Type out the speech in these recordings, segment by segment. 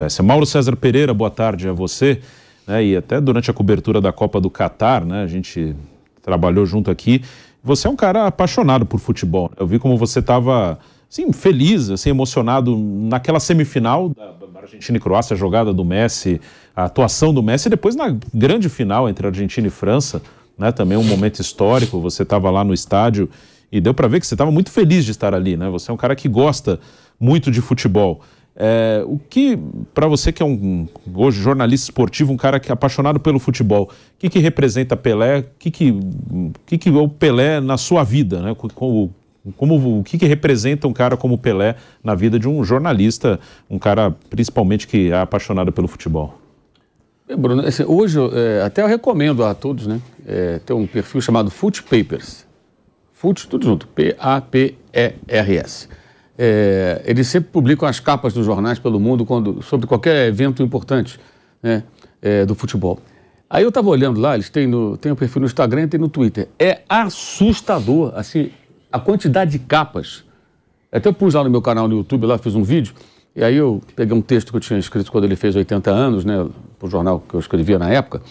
É, Mauro César Pereira, boa tarde a você. Né, e até durante a cobertura da Copa do Catar, né, a gente trabalhou junto aqui. Você é um cara apaixonado por futebol. Eu vi como você estava assim, feliz, assim, emocionado naquela semifinal da Argentina e Croácia, a jogada do Messi, a atuação do Messi, e depois na grande final entre Argentina e França, né, também um momento histórico. Você estava lá no estádio e deu para ver que você estava muito feliz de estar ali. Né? Você é um cara que gosta muito de futebol. É, o que, para você que é um hoje jornalista esportivo, um cara que é apaixonado pelo futebol, o que, que representa Pelé? O que, que, que, que é o Pelé na sua vida? Né? Como, como, o que, que representa um cara como Pelé na vida de um jornalista, um cara principalmente que é apaixonado pelo futebol? Bruno, assim, hoje é, até eu recomendo a todos, né? É, ter um perfil chamado Foot Papers. Foot, tudo junto, P-A-P-E-R-S é, eles sempre publicam as capas dos jornais pelo mundo quando, sobre qualquer evento importante né, é, do futebol. Aí eu estava olhando lá, eles têm, têm um perfil no Instagram e tem no Twitter. É assustador, assim, a quantidade de capas. Até eu pus lá no meu canal no YouTube, lá fiz um vídeo, e aí eu peguei um texto que eu tinha escrito quando ele fez 80 anos, né, para o jornal que eu escrevia na época,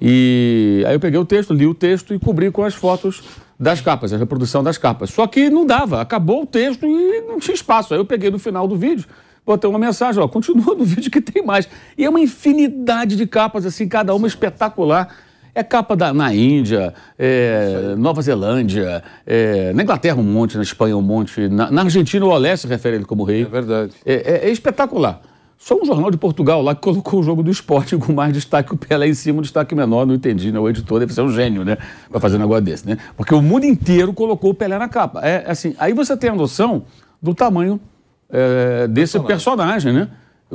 e aí eu peguei o texto, li o texto e cobri com as fotos das capas, a reprodução das capas. Só que não dava, acabou o texto e não tinha espaço. Aí eu peguei no final do vídeo, botei uma mensagem, ó, continua no vídeo que tem mais. E é uma infinidade de capas, assim, cada uma espetacular. É capa da, na Índia, é, Nova Zelândia, é, na Inglaterra um monte, na Espanha um monte, na, na Argentina o Olé se refere a ele como rei. É verdade. É, é, é espetacular. Só um jornal de Portugal lá que colocou o jogo do esporte com mais destaque, o Pelé em cima, um destaque menor, não entendi, né? O editor deve ser um gênio, né? Pra fazer um negócio desse, né? Porque o mundo inteiro colocou o Pelé na capa. É assim, aí você tem a noção do tamanho é, desse personagem, né?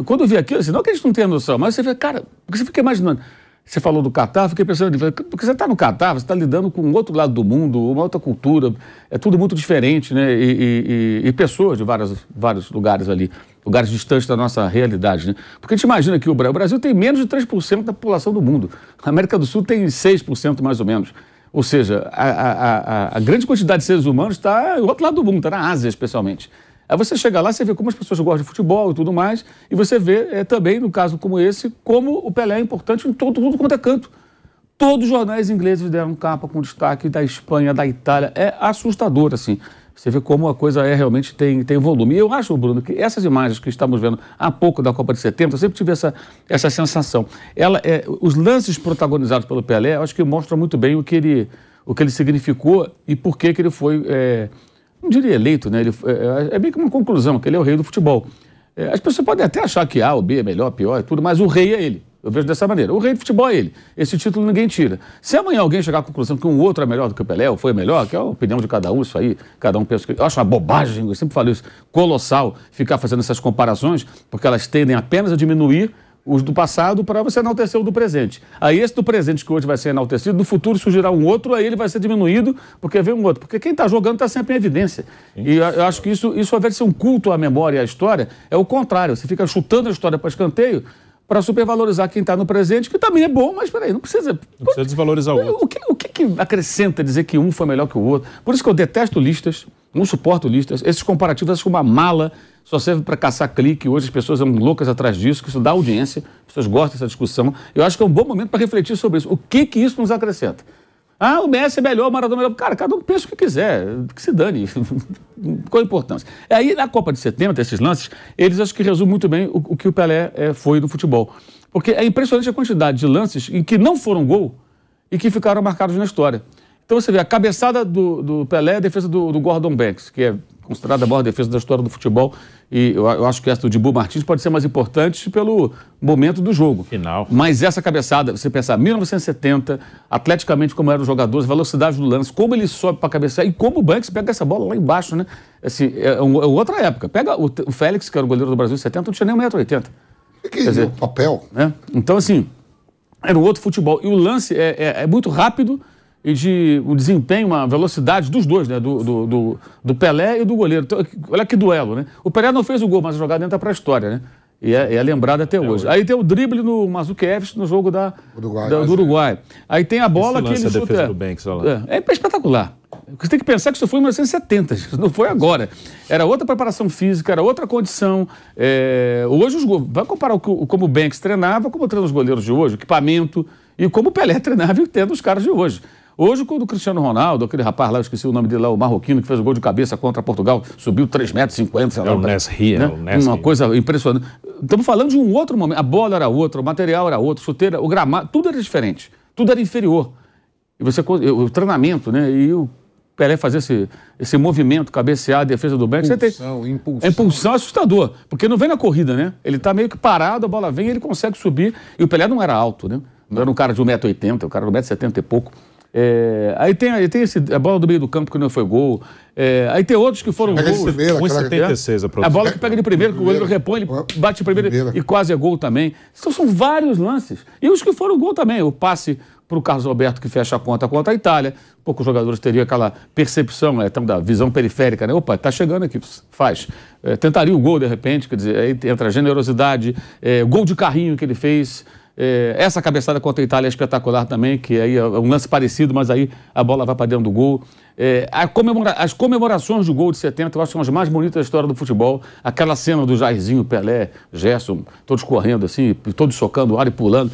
Quando eu vi aquilo, assim, não que a gente não tenha noção, mas você vê, cara, porque você fica imaginando. Você falou do Catar, fiquei pensando, porque você está no Catar, você está lidando com outro lado do mundo, uma outra cultura, é tudo muito diferente, né? E, e, e pessoas de vários, vários lugares ali, lugares distantes da nossa realidade, né? Porque a gente imagina que o Brasil, o Brasil tem menos de 3% da população do mundo, a América do Sul tem 6% mais ou menos. Ou seja, a, a, a, a grande quantidade de seres humanos está do outro lado do mundo, está na Ásia especialmente. Aí você chega lá, você vê como as pessoas gostam de futebol e tudo mais, e você vê é, também, no caso como esse, como o Pelé é importante em todo, tudo quanto é canto. Todos os jornais ingleses deram capa com destaque da Espanha, da Itália. É assustador, assim. Você vê como a coisa é realmente tem, tem volume. E eu acho, Bruno, que essas imagens que estamos vendo há pouco da Copa de 70, eu sempre tive essa, essa sensação. Ela, é, os lances protagonizados pelo Pelé, eu acho que mostram muito bem o que ele, o que ele significou e por que, que ele foi. É, não diria eleito, né? Ele, é, é bem como uma conclusão, que ele é o rei do futebol. É, as pessoas podem até achar que A ou B é melhor, pior tudo, mas o rei é ele. Eu vejo dessa maneira. O rei do futebol é ele. Esse título ninguém tira. Se amanhã alguém chegar à conclusão que um outro é melhor do que o Pelé, ou foi melhor, que é a opinião de cada um, isso aí, cada um pensa que. Eu acho uma bobagem, eu sempre falo isso, colossal, ficar fazendo essas comparações, porque elas tendem apenas a diminuir os do passado para você enaltecer o do presente. Aí esse do presente que hoje vai ser enaltecido, no futuro surgirá um outro, aí ele vai ser diminuído porque vem um outro. Porque quem está jogando está sempre em evidência. Sim. E eu acho que isso, isso ao invés de ser um culto à memória e à história, é o contrário. Você fica chutando a história para escanteio para supervalorizar quem está no presente, que também é bom, mas peraí, não precisa. Não precisa desvalorizar o outro. O que, o que, que acrescenta dizer que um foi melhor que o outro? Por isso que eu detesto listas, não suporto listas. Esses comparativos são uma mala só serve para caçar clique. Hoje as pessoas são loucas atrás disso, que isso dá audiência, as pessoas gostam dessa discussão. Eu acho que é um bom momento para refletir sobre isso. O que, que isso nos acrescenta? Ah, o Messi é melhor, o Maradona é melhor. Cara, cada um pensa o que quiser, que se dane. Qual a importância? Aí, na Copa de 70, esses lances, eles acho que resumem muito bem o, o que o Pelé é, foi no futebol. Porque é impressionante a quantidade de lances em que não foram gol e que ficaram marcados na história. Então você vê a cabeçada do, do Pelé, a defesa do, do Gordon Banks, que é considerada a maior defesa da história do futebol. E eu, eu acho que essa do Dibu Martins pode ser mais importante pelo momento do jogo. Final. Mas essa cabeçada, você pensar, 1970, atleticamente como eram os jogadores, velocidade do lance, como ele sobe para cabecear e como o Banks pega essa bola lá embaixo, né? Assim, é, é outra época. Pega o, o, Félix, que era o goleiro do Brasil em 70, não tinha nem 1,80m. Que, que dizer, papel. Né? Então, assim, era um outro futebol. E o lance é, é, é muito rápido e de um desempenho, uma velocidade dos dois, né? Do, do, do, do Pelé e do goleiro. Então, olha que duelo, né? O Pelé não fez o gol, mas a jogada entra para a história, né? E é, é lembrado até, hoje. hoje. Aí tem o drible no Mazukevich no jogo da, Uruguai, da, do Uruguai. Aí tem a bola Esse que ele chuta. Defesa do Banks, é, é espetacular. Você tem que pensar que isso foi em 1970, não foi agora. Era outra preparação física, era outra condição. É... Hoje, os go... vai comparar o, como o Banks treinava, como treina os goleiros de hoje, o equipamento, e como o Pelé treinava e tendo os caras de hoje. Hoje, quando o Cristiano Ronaldo, aquele rapaz lá, eu esqueci o nome dele lá, o marroquino, que fez o gol de cabeça contra Portugal, subiu 3,50 metros, sei lá. É o Nesri, né? é o Uma coisa impressionante. Estamos falando de um outro momento. A bola era outra, o material era outro, chuteira, o gramado, tudo era diferente. Tudo era inferior. E você, o treinamento, né? E o Pelé fazer esse, esse movimento, cabecear a defesa do Beck, impulsão, você tem. Impulsão. impulsão assustador. Porque não vem na corrida, né? Ele está meio que parado, a bola vem e ele consegue subir. E o Pelé não era alto, né? Não era um cara de 1,80m, o cara de 1,70m e pouco. É, aí tem, aí tem esse, a bola do meio do campo que não foi gol. É, aí tem outros que foram pega gols. Primeira, 1,76 a, a bola que pega de primeiro, que o goleiro repõe, ele bate de primeiro primeira. e quase é gol também. Então são vários lances. E os que foram gol também. O passe para o Carlos Alberto que fecha a conta contra a Itália. Poucos jogadores teriam aquela percepção, né, da visão periférica, né? Opa, está chegando aqui, faz. É, tentaria o gol de repente, quer dizer, aí entra a generosidade, é, gol de carrinho que ele fez. É, essa cabeçada contra a Itália é espetacular também, que aí é um lance parecido, mas aí a bola vai para dentro do gol. É, comemora as comemorações do gol de 70, eu acho que são as mais bonitas da história do futebol. Aquela cena do Jairzinho, Pelé, Gerson, todos correndo assim, todos socando o ar e pulando.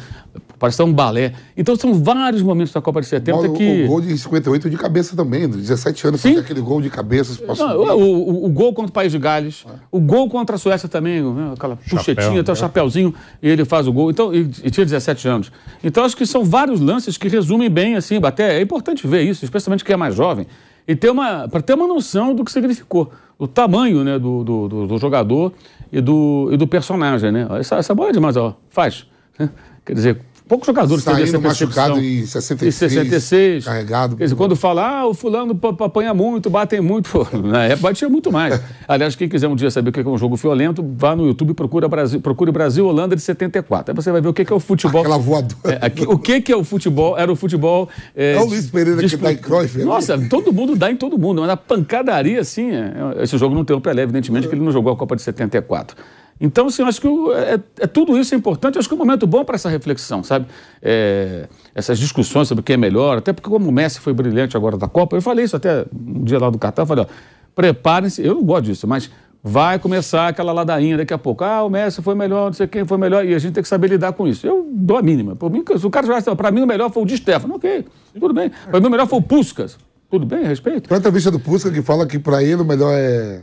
Parece um balé. Então são vários momentos da Copa de 70 o, que. O gol de 58 de cabeça também, 17 anos, Sim. aquele gol de cabeça. Não, o, o, o, gol contra o País de Gales, é. o gol contra a Suécia também, né, aquela puxetinha, até o chapéuzinho, e ele faz o gol. Então, e, e, tinha 17 anos. Então acho que são vários lances que resumem bem, assim, até é importante ver isso, especialmente quem é mais jovem, e ter uma, para ter uma noção do que significou, o tamanho né, do, do, do, do jogador e do, e do personagem. Né? Essa, essa bola é demais, ó, faz. Quer dizer, poucos jogadores têm essa machucado em 66, em 66. Carregado. Quer dizer, quando fala, ah, o fulano apanha muito, batem muito, pô, na época batia muito mais. Aliás, quem quiser um dia saber o que é um jogo violento, vá no YouTube, procura Brasil, procure Brasil Holanda de 74. Aí você vai ver o que é o futebol. Aquela voadora. É, aqui, o que é o futebol? Era o futebol. É, é o Luiz Pereira que dá em Cruyff. É Nossa, todo mundo dá em todo mundo, mas na pancadaria, assim, é, esse jogo não tem o Pelé, evidentemente, que ele não jogou a Copa de 74. Então, assim, acho que é, é, tudo isso é importante. Eu acho que é um momento bom para essa reflexão, sabe? É, essas discussões sobre o que é melhor, até porque como o Messi foi brilhante agora da Copa, eu falei isso até um dia lá do Catar, falei, ó, preparem-se, eu não gosto disso, mas vai começar aquela ladainha daqui a pouco. Ah, o Messi foi melhor, não sei quem foi melhor, e a gente tem que saber lidar com isso. Eu dou a mínima. Por mim, o cara já para mim o melhor foi o de Stefano, ok, tudo bem. Para mim o melhor foi o Puskas, tudo bem, respeito. Tem entrevista do Puskas que fala que para ele o melhor é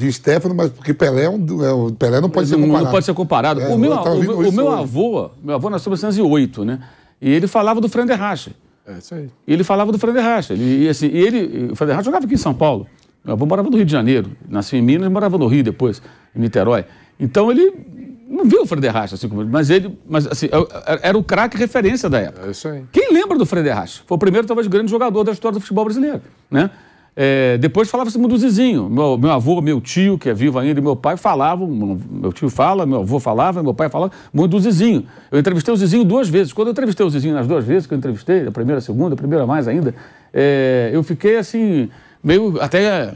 de Stefano, mas porque Pelé, é um, é, o Pelé não pode ser comparado. Não pode ser comparado. É, o meu, o, meu, o meu avô, meu avô nasceu em 1908, né? E ele falava do Frenderrache. É isso aí. E ele falava do Frenderrache. Ele, e, assim, e ele, o Frenderrache jogava aqui em São Paulo. Meu avô morava no Rio de Janeiro. Nasceu em Minas e morava no Rio depois, em Niterói. Então ele não viu o Frenderrache, assim como mas ele, mas assim, é, era o craque referência da época. É isso aí. Quem lembra do Frenderrache? Foi o primeiro, talvez, grande jogador da história do futebol brasileiro, né? É, depois falava-se do Zizinho. Meu, meu avô, meu tio, que é vivo ainda, e meu pai falavam, meu tio fala, meu avô falava, meu pai falava muito do Zizinho. Eu entrevistei o Zizinho duas vezes. Quando eu entrevistei o Zizinho nas duas vezes que eu entrevistei, a primeira, a segunda, a primeira mais ainda, é, eu fiquei assim, meio até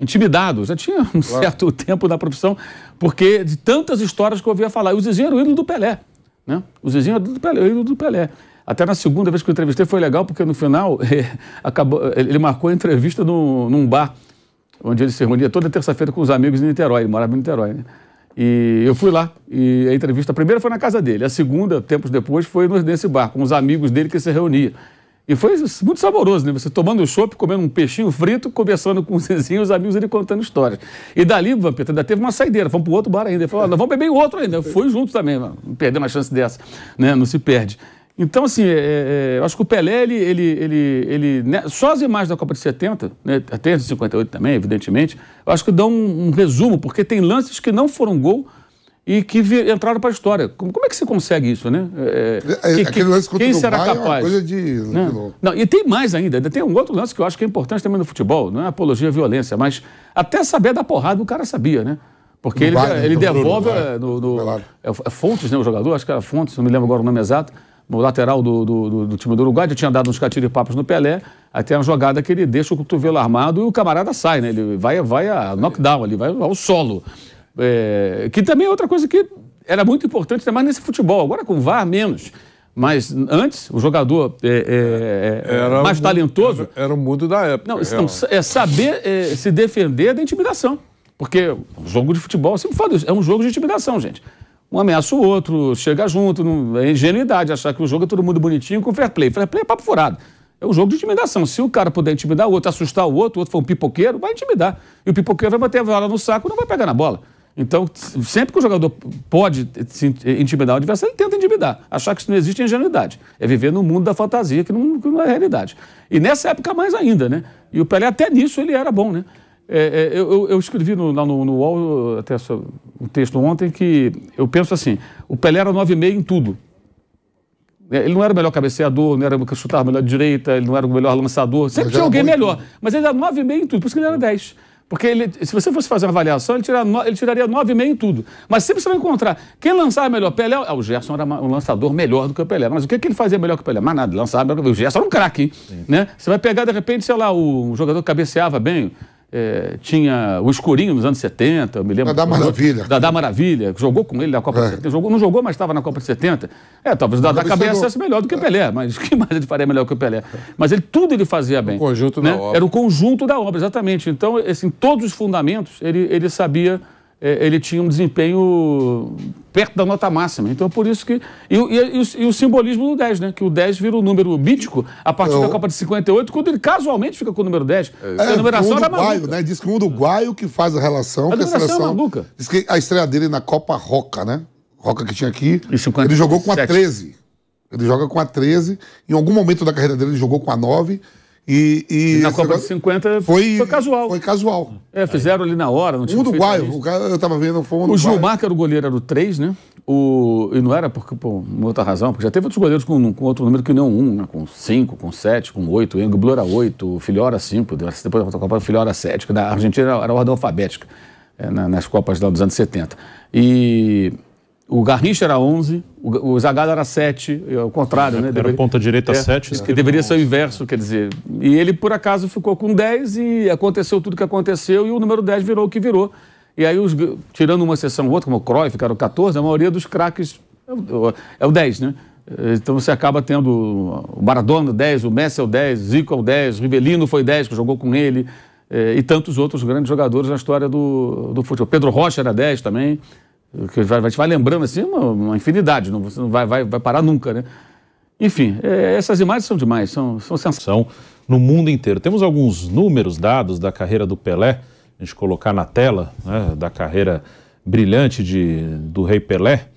intimidado. Já tinha um claro. certo tempo na profissão, porque de tantas histórias que eu ouvia falar. E o Zizinho era o ídolo do Pelé. Né? O Zizinho era o ídolo do Pelé. Até na segunda vez que eu entrevistei foi legal, porque no final acabou, ele marcou a entrevista no, num bar, onde ele se reunia toda terça-feira com os amigos em Niterói, ele morava em Niterói. Né? E eu fui lá, e a entrevista, a primeira foi na casa dele, a segunda, tempos depois, foi nesse bar, com os amigos dele que se reunia. E foi muito saboroso, né? Você tomando o chopp, comendo um peixinho frito, conversando com os vizinhos, os amigos ele contando histórias. E dali, Vampeta, ainda teve uma saideira, fomos para outro bar ainda. Ele falou, nós vamos beber outro ainda. Fui junto também, não perdemos uma chance dessa, né? Não se perde. Então, assim, é, é, eu acho que o Pelé, ele, ele, ele, ele né, só as imagens da Copa de 70, né, até de 58 também, evidentemente, eu acho que dão um, um, resumo, porque tem lances que não foram gol e que entraram para a história. Como, como, é que você consegue isso, né? É, é que, Aquele lance quem será capaz? É uma coisa de... Né? Não, e tem mais ainda, tem um outro lance que eu acho que é importante também no futebol, não é apologia à violência, mas até saber da porrada o cara sabia, né? Porque ele, vai, ele devolve no, no, no é, é Fontes, né, o jogador, acho que era Fontes, não me lembro agora o nome exato, o lateral do, do, do, time do Uruguai, já tinha dado uns papos no Pelé, tem uma jogada que ele deixa o cotovelo armado e o camarada sai, né? Ele vai, vai a knockdown ali, vai ao solo. É, que também é outra coisa que era muito importante, mais nesse futebol. Agora com VAR, menos. Mas antes, o jogador é, é, é mais talentoso. Era, era, o mundo da época. Não, não é saber é, se defender da intimidação. Porque o jogo de futebol, eu sempre falo isso, é um jogo de intimidação, gente. Um ameaça o outro, chega junto, não, é ingenuidade achar que o jogo é todo mundo bonitinho com fair play. Fair play é papo furado. É um jogo de intimidação. Se o cara puder intimidar o outro, assustar o outro, o outro for um pipoqueiro, vai intimidar. E o pipoqueiro vai bater a vara no saco não vai pegar na bola. Então, sempre que o jogador pode intimidar o adversário, ele tenta intimidar. Achar que isso não existe é ingenuidade. É viver no mundo da fantasia, que não, que não é realidade. E nessa época mais ainda, né? E o Pelé, até nisso, ele era bom, né? É, é, eu, eu, escrevi no, lá no, no UOL, até um texto ontem, que eu penso assim, o Pelé era 9,5 em tudo. É, ele não era o melhor cabeceador, não era o que chutava melhor de direita, ele não era o melhor lançador. Sempre tinha alguém melhor. Mas ele era 9,5 em tudo, por isso que ele era 10. Porque ele, se você fosse fazer uma avaliação, ele, tiraria, ele tiraria 9,5 em tudo. Mas sempre você vai encontrar. Quem lançava melhor? Pelé. Ah, o Gerson era um lançador melhor do que o Pelé. Mas o que, que ele fazia melhor que o Pelé? Mais nada, lançava melhor que o Gerson era um craque. Né? Você vai pegar, de repente, sei lá, o, o jogador que cabeceava bem. É, tinha o Escurinho nos anos 70, eu me lembro. Dadá Maravilha. Dadá Maravilha, jogou com ele na Copa é. de 70. Jogou, não jogou, mas estava na Copa de 70. É, talvez o Dadá cabeceasse melhor do que o Pelé, mas o que mais ele faria melhor que o Pelé? Mas ele, tudo ele fazia bem. O conjunto né? da obra. Era o conjunto da obra, exatamente. Então, assim, todos os fundamentos ele, ele sabia é, ele tinha um desempenho perto da nota máxima. Então, por isso que. E, e, e, o, e, o, simbolismo do 10, né? Que o 10 vira um número mítico a partir Eu... da Copa de 58, quando ele casualmente fica com o número 10. É, a numeração um uruguaio, né? Diz que um uruguaio que faz a relação a com a seleção. É maluca. Diz que a estreia dele na Copa Roca, né? Roca que tinha aqui. ele jogou com a 13. Ele joga com a 13. Em algum momento da carreira dele, ele jogou com a 9. E, e, e na Copa de 50 foi, foi casual. Foi casual. É, fizeram ali na hora, não tinha Um Uruguaio, o cara, eu tava vendo, foi um O Gilmar, que era o goleiro, era o 3, né? O, e não era por, por uma outra razão, porque já teve outros goleiros com, com outro número que não um, né? com 5, com 7, com 8. O Engblor era 8, o Filhora 5, depois da Copa o Filhora 7, que na Argentina era, era a ordem alfabética, é, na, nas Copas lá dos anos 70. E o Garrincha era 11, o, o Zagallo era 7, ao contrário, né? Era ponta direita é, 7. Que deveria ser o inverso, quer dizer. E ele, por acaso, ficou com 10 e aconteceu tudo o que aconteceu e o número 10 virou o que virou. E aí, os, tirando uma sessão ou outra, como o Cruyff, ficaram 14, a maioria dos craques é o, é o 10, né? Então você acaba tendo o Maradona 10, o Messi é o 10, Zico é o 10, Rivelino foi 10, que jogou com ele, eh, e tantos outros grandes jogadores na história do, do futebol. Pedro Rocha era 10 também que vai, vai, vai lembrando assim uma, uma, infinidade, não, você não vai, vai, vai parar nunca, né? Enfim, é, essas imagens são demais, são, são sensação no mundo inteiro. Temos alguns números, dados da carreira do Pelé, a gente colocar na tela, né, da carreira brilhante de, do Rei Pelé.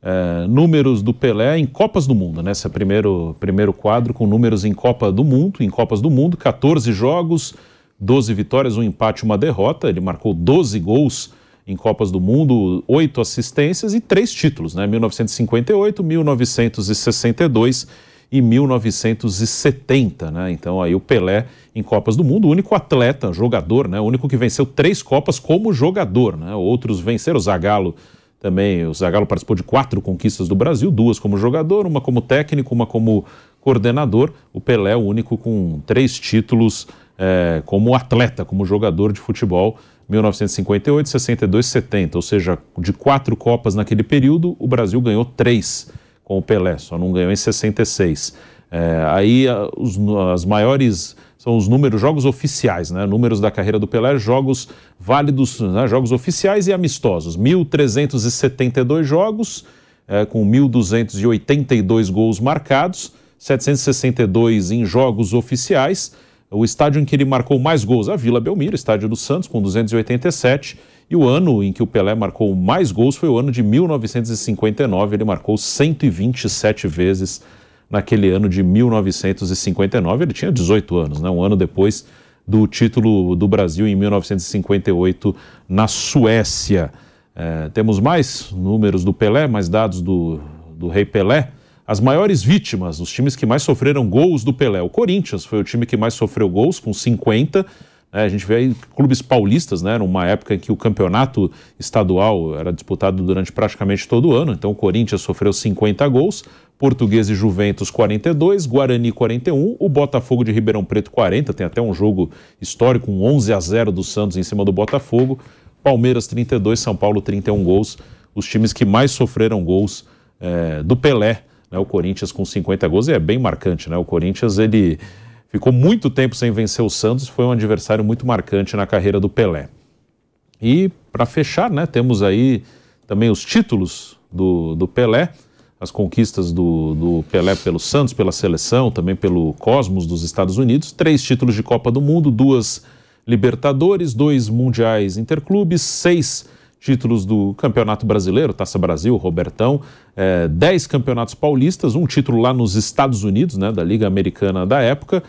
É, números do Pelé em Copas do Mundo, né? Esse é o primeiro, primeiro quadro com números em Copa do Mundo, em Copas do Mundo, 14 jogos, 12 vitórias, um empate, uma derrota. Ele marcou 12 gols em Copas do Mundo, oito assistências e três títulos, né? 1958, 1962 e 1970, né? Então aí o Pelé em Copas do Mundo, o único atleta, jogador, né? O único que venceu três Copas como jogador, né? Outros venceram, o Zagallo também, o Zagallo participou de quatro conquistas do Brasil, duas como jogador, uma como técnico, uma como coordenador. O Pelé é o único com três títulos é, como atleta, como jogador de futebol 1958, 62, 70, ou seja, de quatro Copas naquele período, o Brasil ganhou três com o Pelé, só não ganhou em 66. É, aí os, as maiores são os números, jogos oficiais, né? Números da carreira do Pelé, jogos válidos, né? jogos oficiais e amistosos. 1.372 jogos, é, com 1.282 gols marcados, 762 em jogos oficiais o estádio em que ele marcou mais gols, a Vila Belmiro, estádio do Santos, com 287. E o ano em que o Pelé marcou mais gols foi o ano de 1959. Ele marcou 127 vezes naquele ano de 1959. Ele tinha 18 anos, né? um ano depois do título do Brasil em 1958 na Suécia. É, temos mais números do Pelé, mais dados do, do Rei Pelé as maiores vítimas, os times que mais sofreram gols do Pelé. O Corinthians foi o time que mais sofreu gols, com 50. É, a gente vê aí clubes paulistas, né, numa época em que o campeonato estadual era disputado durante praticamente todo o ano. Então o Corinthians sofreu 50 gols, Português e Juventus 42, Guarani 41, o Botafogo de Ribeirão Preto 40, tem até um jogo histórico, um 11 a 0 do Santos em cima do Botafogo. Palmeiras 32, São Paulo 31 gols, os times que mais sofreram gols é, do Pelé, né, o Corinthians com 50 gols, e é bem marcante, né? O Corinthians ele ficou muito tempo sem vencer o Santos, foi um adversário muito marcante na carreira do Pelé. E para fechar, né, temos aí também os títulos do, do Pelé, as conquistas do, do, Pelé pelo Santos, pela seleção, também pelo Cosmos dos Estados Unidos, três títulos de Copa do Mundo, duas Libertadores, dois Mundiais Interclubes, seis títulos do Campeonato Brasileiro, Taça Brasil, Robertão, é, dez campeonatos paulistas, um título lá nos Estados Unidos, né, da Liga Americana da época,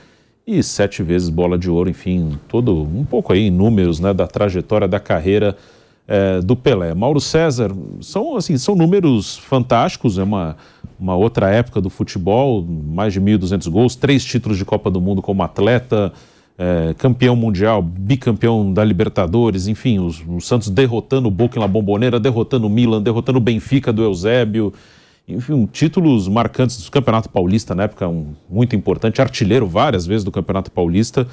e sete vezes bola de ouro, enfim, todo um pouco aí em números né, da trajetória da carreira é, do Pelé. Mauro César, são, assim, são números fantásticos, é uma, uma outra época do futebol, mais de 1.200 gols, três títulos de Copa do Mundo como atleta, é, campeão mundial, bicampeão da Libertadores, enfim, os, o Santos derrotando o Boca em La Bombonera, derrotando o Milan, derrotando o Benfica do Eusébio, enfim, títulos marcantes do Campeonato Paulista na época, um, muito importante, artilheiro várias vezes do Campeonato Paulista.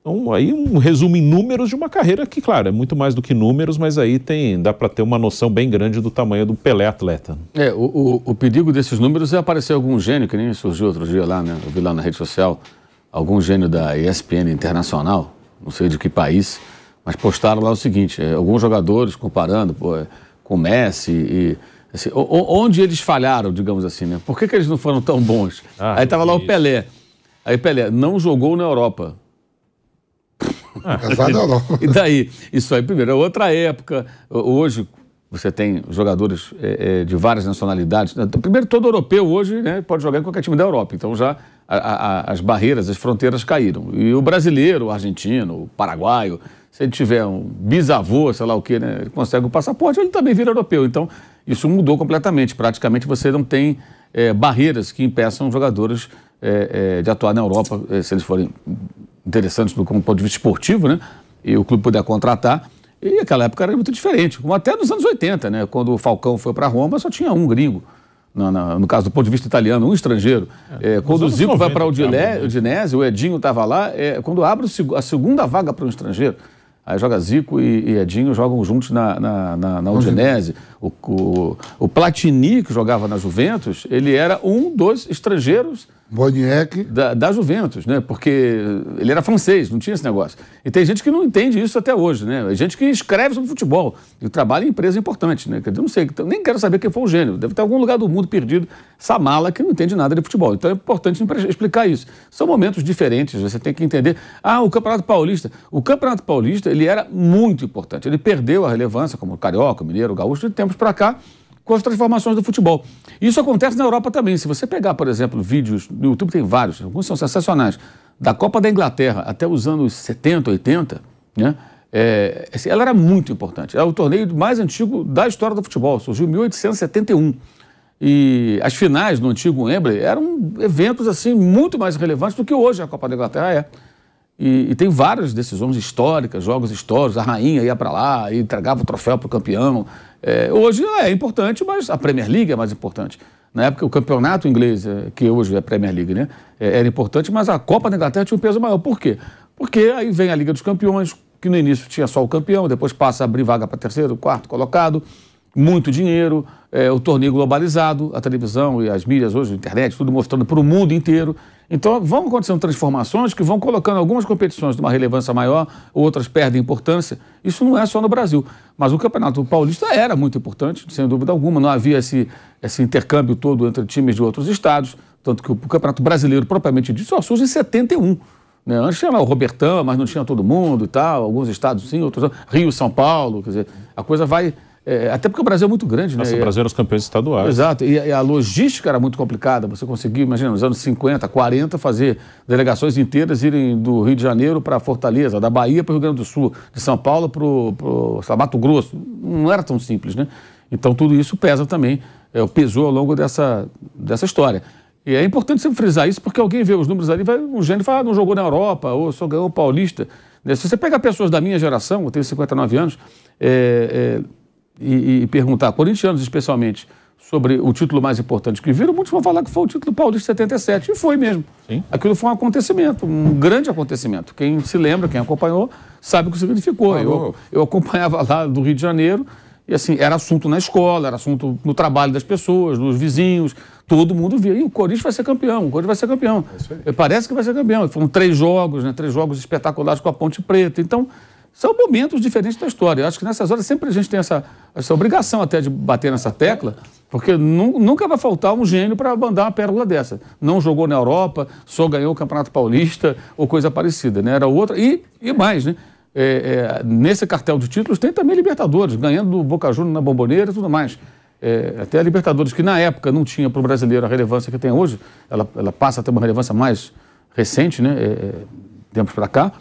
Então, aí um resumo em números de uma carreira que, claro, é muito mais do que números, mas aí tem, dá para ter uma noção bem grande do tamanho do Pelé atleta. É, o, o, o, perigo desses números é aparecer algum gênio, que nem surgiu outro dia lá, né? Eu vi lá na rede social, algum gênio da ESPN Internacional, não sei de que país, mas postaram lá o seguinte: é, alguns jogadores comparando pô, é, com Messi e. Assim, onde eles falharam, digamos assim, né? Por que, que eles não foram tão bons? Ah, aí estava lá o Pelé. Aí Pelé não jogou na Europa. Ah, e daí? Isso aí, primeiro, é outra época. Hoje, você tem jogadores é, é, de várias nacionalidades. Primeiro, todo europeu hoje né, pode jogar em qualquer time da Europa. Então, já a, a, as barreiras, as fronteiras caíram. E o brasileiro, o argentino, o paraguaio, se ele tiver um bisavô, sei lá o quê, né, ele consegue o passaporte, ele também vira europeu. Então, isso mudou completamente. Praticamente, você não tem é, barreiras que impeçam jogadores é, é, de atuar na Europa, é, se eles forem interessantes do ponto de vista esportivo, né? E o clube puder contratar. E aquela época era muito diferente, como até nos anos 80, né? Quando o Falcão foi para Roma, só tinha um gringo. No, no, no, caso do ponto de vista italiano, um estrangeiro. É, é, quando o Zico vai para o Udinese, o Edinho estava lá, é, quando abre a segunda vaga para um estrangeiro. Aí joga Zico e, e Edinho jogam juntos na, na, na, na Udinese. O, o, o Platini, que jogava na Juventus, ele era um dos estrangeiros Boniek. Da, da, Juventus, né? Porque ele era francês, não tinha esse negócio. E tem gente que não entende isso até hoje, né? Gente que escreve sobre futebol e trabalha em empresa importante, né? Eu não sei, nem quero saber quem foi o gênio. Deve ter algum lugar do mundo perdido, essa mala que não entende nada de futebol. Então é importante explicar isso. São momentos diferentes, você tem que entender. Ah, o Campeonato Paulista. O Campeonato Paulista, ele era muito importante. Ele perdeu a relevância, como o Carioca, o Mineiro, o Gaúcho, de tempos para cá com as transformações do futebol. Isso acontece na Europa também. Se você pegar, por exemplo, vídeos no YouTube, tem vários, alguns são sensacionais, da Copa da Inglaterra até os anos 70, 80, né? É, assim, ela era muito importante. É o torneio mais antigo da história do futebol, surgiu em 1871. E as finais no antigo Wembley eram eventos assim muito mais relevantes do que hoje a Copa da Inglaterra é. E, e, tem várias decisões históricas, jogos históricos. A rainha ia para lá e entregava o troféu para o campeão. É, hoje é importante, mas a Premier League é mais importante. Na época, o campeonato inglês, é, que hoje é a Premier League, né, é, era importante, mas a Copa da Inglaterra tinha um peso maior. Por quê? Porque aí vem a Liga dos Campeões, que no início tinha só o campeão, depois passa a abrir vaga para terceiro, quarto colocado muito dinheiro, é, o torneio globalizado, a televisão e as mídias hoje, a internet, tudo mostrando para o mundo inteiro. Então vão acontecendo transformações que vão colocando algumas competições de uma relevância maior, outras perdem importância. Isso não é só no Brasil. Mas o Campeonato Paulista era muito importante, sem dúvida alguma. Não havia esse, esse intercâmbio todo entre times de outros estados. Tanto que o Campeonato Brasileiro, propriamente dito, só surge em 71. Né? Antes tinha lá o Robertão, mas não tinha todo mundo e tal. Alguns estados sim, outros não. Rio, São Paulo. Quer dizer, a coisa vai é, até porque o Brasil é muito grande, Nossa, né? o Brasil era os campeões estaduais. Exato, e, e, a logística era muito complicada. Você conseguia, imagina, nos anos 50, 40, fazer delegações inteiras irem do Rio de Janeiro para Fortaleza, da Bahia para o Rio Grande do Sul, de São Paulo para o Mato Grosso. Não era tão simples, né? Então tudo isso pesa também, é, pesou ao longo dessa, dessa história. E é importante sempre frisar isso, porque alguém vê os números ali, vai, um gênio fala, ah, não jogou na Europa, ou só ganhou o Paulista. Né? Se você pegar pessoas da minha geração, eu tenho 59 anos, é, é, e, e perguntar, corintianos especialmente, sobre o título mais importante que viram, muitos vão falar que foi o título paulista 77. E foi mesmo. Sim. Aquilo foi um acontecimento, um grande acontecimento. Quem se lembra, quem acompanhou, sabe o que significou. Ah, eu, eu acompanhava lá do Rio de Janeiro e assim, era assunto na escola, era assunto no trabalho das pessoas, dos vizinhos, todo mundo via. E o Corinthians vai ser campeão, o Corinthians vai ser campeão. É Parece que vai ser campeão. Foram três jogos, né? Três jogos espetaculares com a Ponte Preta. Então, são momentos diferentes da história. Eu acho que nessas horas sempre a gente tem essa, essa obrigação até de bater nessa tecla, porque nu, nunca vai faltar um gênio para mandar uma pérola dessa. Não jogou na Europa, só ganhou o Campeonato Paulista ou coisa parecida, né? Era outra. E, e mais, né? É, é, nesse cartel de títulos tem também Libertadores, ganhando do Boca Juniors na Bomboneira e tudo mais. É, até a Libertadores, que na época não tinha para o brasileiro a relevância que tem hoje, ela, ela passa a ter uma relevância mais recente, né? É, é, tempos para cá.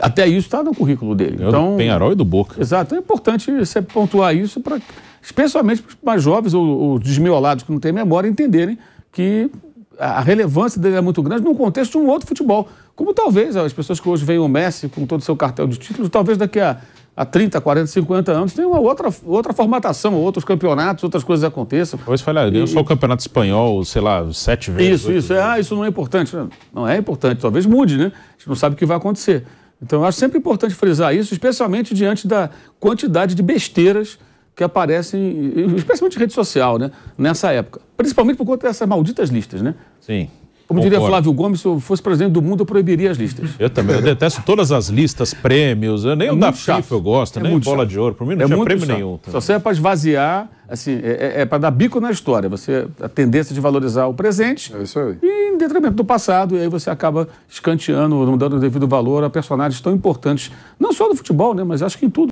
Até isso está no currículo dele. É então, do Penharol e do Boca. Exato. É importante você pontuar isso, para, especialmente para os mais jovens ou os desmiolados que não têm memória entenderem que a relevância dele é muito grande num contexto de um outro futebol. Como talvez as pessoas que hoje veem o Messi com todo o seu cartel de títulos, talvez daqui a, a 30, 40, 50 anos tenha uma outra, outra formatação, outros campeonatos, outras coisas aconteçam. Talvez falha, só o campeonato espanhol, sei lá, sete vezes. Isso, isso. É, ah, isso não é importante. Não é importante, talvez mude, né? A gente não sabe o que vai acontecer. Então, eu acho sempre importante frisar isso, especialmente diante da quantidade de besteiras que aparecem, especialmente em rede social, né, nessa época. Principalmente por conta dessas malditas listas, né? Sim. Como diria Flávio Gomes, se eu fosse presidente do mundo, eu proibiria as listas. Eu também, eu detesto todas as listas, prêmios, eu nem é o da FIFA eu gosto, é nem bola chato. de ouro, por mim não é tinha prêmio chato. nenhum. Também. Só serve para esvaziar, assim, é, é, é para dar bico na história, você, a tendência de valorizar o presente é isso aí. e em detrimento do passado, e aí você acaba escanteando, não dando o devido valor a personagens tão importantes, não só no futebol, né, mas acho que em tudo.